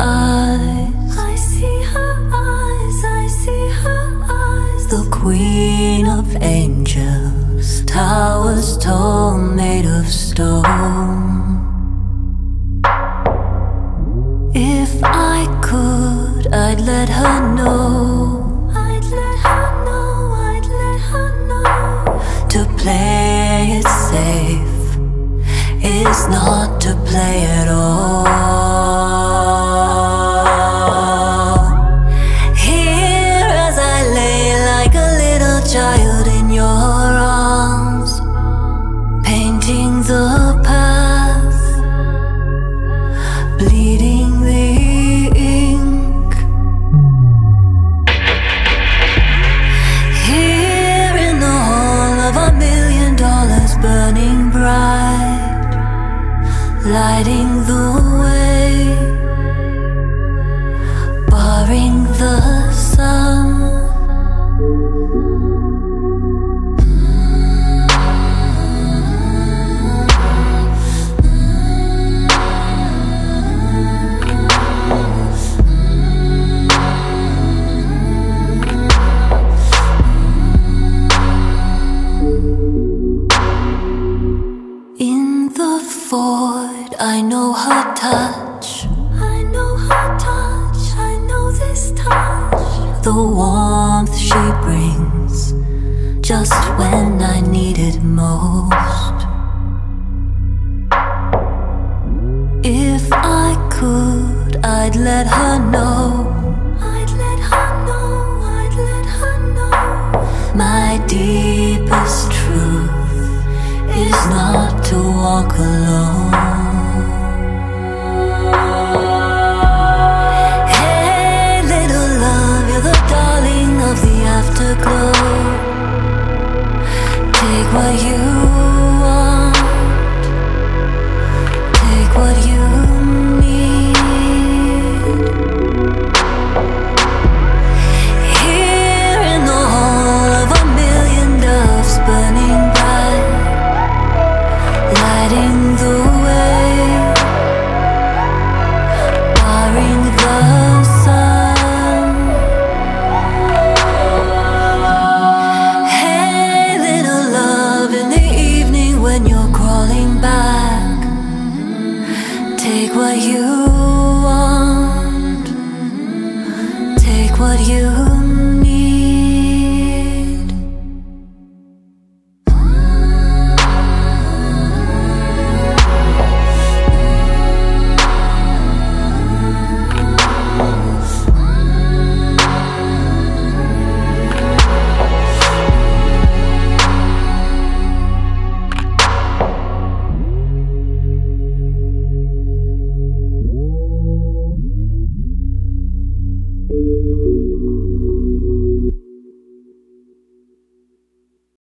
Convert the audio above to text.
I see her eyes, I see her eyes. The queen of angels, towers tall, made of stone. If I could, I'd let her know. I'd let her know, I'd let her know. To play it safe is not lighting the I know her touch. I know her touch. I know this touch. The warmth she brings just when I need it most. If I could, I'd let her know. I'd let her know. I'd let her know. My deepest truth is not to walk alone. Afterglow. Take what you what you want. Take what you